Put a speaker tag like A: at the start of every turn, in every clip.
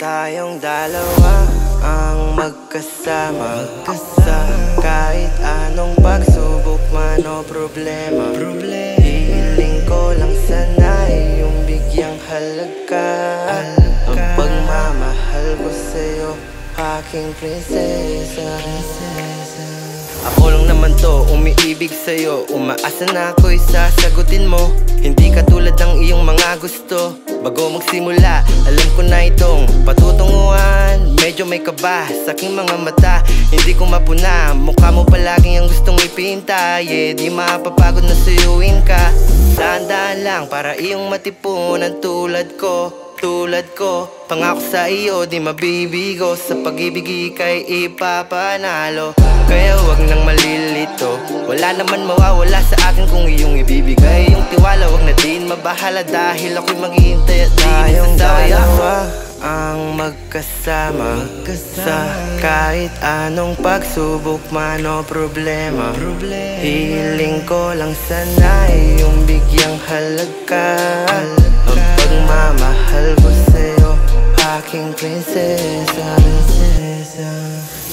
A: Tayong dalawa ang magkasama, magkasama. Kahit anong pagsubok man o problema, problema. Hihiling ko lang sana yung bigyang halaga Ang pagmamahal ko sa'yo, aking prinsesa. Ako lang naman to, umiibig sa'yo. Umaasa na ako'y sasagutin mo. Hindi katulad ng iyong mga gusto. Bago magsimula, alam ko na may kaba sa aking mga mata. Hindi ko mapuna, mukha mo palaging ang gustong ipinta. Yeah, di mapapagod na suyuin ka. Daan-daan lang para iyong matipunan. Tulad ko tulad ko Pangako sa iyo di mabibigo. Sa pag-ibig ikay ipapanalo. Kaya wag nang malilito. Wala naman mawawala sa akin kung iyong ibibigay Yung tiwala. Wag na din mabahala Dahil ako'y maghihintay at di Tayong dalawa ang magkasama, Sa kahit anong pagsubok man o problema. Hiling ko lang sana yung bigyang halaga Ang pagmamahal ko sa'yo Aking prinsesa, prinsesa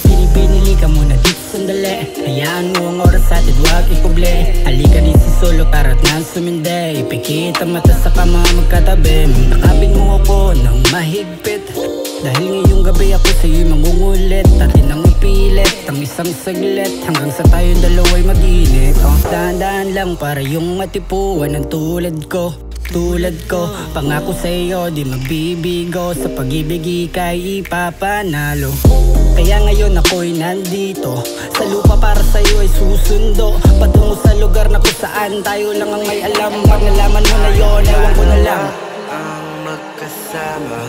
B: Pinipinili ka muna dito sandali. Hayaan mo ang oras atin huwag ipoble. Halika rin si solo para't nang suminde Ipikit ang mata sa kama magkatabi Nakabing mo ako ng mahigpit Dahil ngayong gabi ako sa'yo'y mangungulit Atin ang ipilit ang isang saglit. Hanggang sa tayong dalawa'y mag-init oh, Dahan-dahan lang para yung matipuan ng tulad ko tulad ko. Pangako sa'yo di magbibigo. Sa pag-ibig ikay ipapanalo. Kaya ngayon ako'y nandito. Sa lupa para sa'yo ay susundo. Patungo sa lugar na kung saan Tayo lang ang may alam. Pag nalaman mo na yon, ewan ko na lang.
A: Ang magkasama,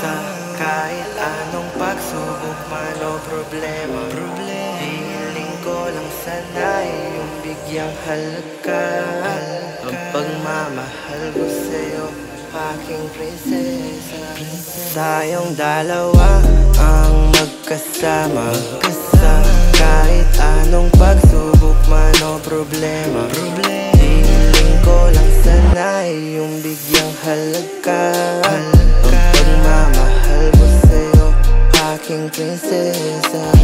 A: Sa binigyang halaga Ang pagmamahal ko sa'yo, aking prinsesa. Tayong dalawa ang magkasama. Sa kahit anong pagsubok man o problema. Piling ko lang sana yung bigyang halaga Ang pagmamahal ko sa'yo, aking prinsesa.